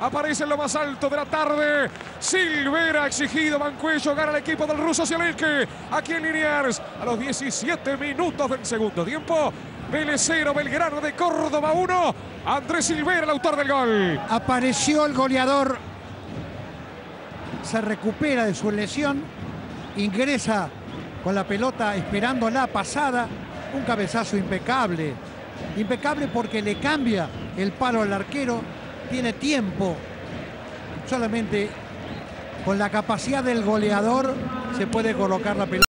Aparece en lo más alto de la tarde. Silvera exigido. Mancuello gana el equipo del ruso Zielinski. Aquí en Liniers. A los 17 minutos del segundo tiempo. Vélez 0, Belgrano de Córdoba 1. Andrés Silvera, el autor del gol. Apareció el goleador. Se recupera de su lesión. Ingresa con la pelota esperando la pasada. Un cabezazo impecable. Impecable porque le cambia el palo al arquero. Tiene tiempo. Solamente con la capacidad del goleador se puede colocar la pelota.